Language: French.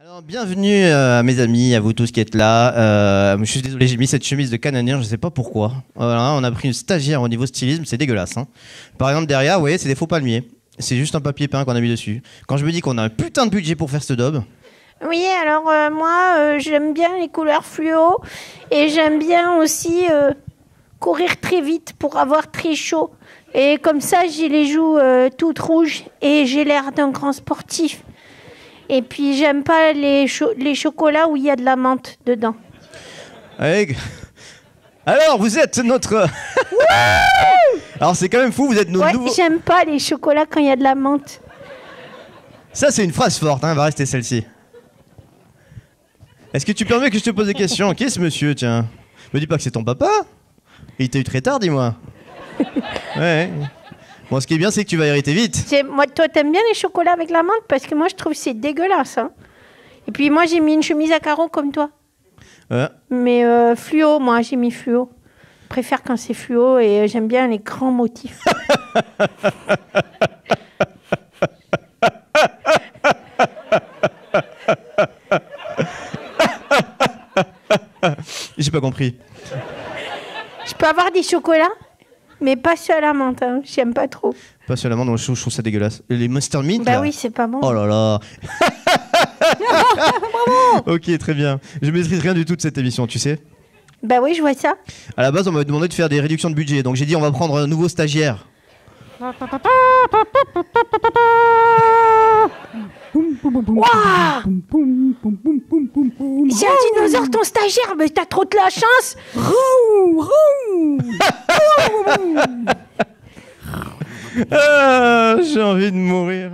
Alors, bienvenue euh, à mes amis, à vous tous qui êtes là. Euh, je suis désolé, j'ai mis cette chemise de canonnier, je sais pas pourquoi. On a pris une stagiaire au niveau stylisme, c'est dégueulasse. hein. Par exemple, derrière, vous voyez, c'est des faux palmiers. C'est juste un papier peint qu'on a mis dessus. Quand je me dis qu'on a un putain de budget pour faire ce daube, Oui, alors euh, moi, j'aime bien les couleurs fluo et j'aime bien aussi courir très vite pour avoir très chaud. Et comme ça, j'ai les joues toutes rouges et j'ai l'air d'un grand sportif. Et puis, j'aime pas les, cho- les chocolats où il y a de la menthe dedans. Alors, vous êtes notre. Alors, c'est quand même fou, vous êtes nos Ouais, nouveaux. j'aime pas les chocolats quand il y a de la menthe. Ça, c'est une phrase forte, hein, va rester celle-ci. Est-ce que tu permets que je te pose des questions? Qui est ce monsieur, tiens? Me dis pas que c'est ton papa Il t'a eu très tard, dis-moi. Ouais. Bon, ce qui est bien, c'est que tu vas hériter vite. Moi, toi, t'aimes bien les chocolats avec la menthe parce que moi, je trouve que c'est dégueulasse. hein. Et puis, moi, j'ai mis une chemise à carreaux comme toi. Ouais. Mais euh, fluo, moi, j'ai mis fluo. Je préfère quand c'est fluo et euh, j'aime bien les grands motifs. J'ai pas compris. Je peux avoir des chocolats, mais pas ceux à la menthe. Hein. J'aime pas trop. Pas seulement, non, je trouve, je trouve ça dégueulasse. Les Monster Mint Bah là oui, c'est pas bon. Oh là là Ok, très bien. Je maîtrise rien du tout de cette émission, tu sais. Bah oui, je vois ça. À la base, on m'a demandé de faire des réductions de budget, donc j'ai dit on va prendre un nouveau stagiaire. Waouh C'est un dinosaure, ton stagiaire, mais t'as trop de la chance. Ah, j'ai envie de mourir.